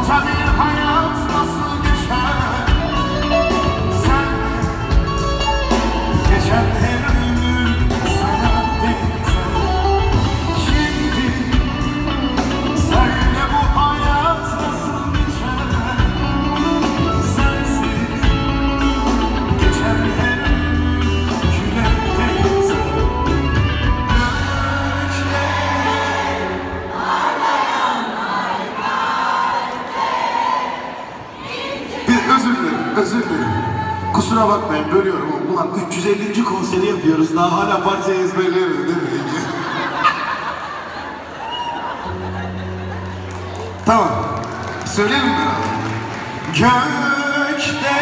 Vamos a ver. Bir özür dilerim, özür dilerim. Kusura bakmayın, bölüyorum. Ulan 350. konseri yapıyoruz, daha hala parçayı ezberleyemedi değil mi? tamam, söyleyelim mi? Gökte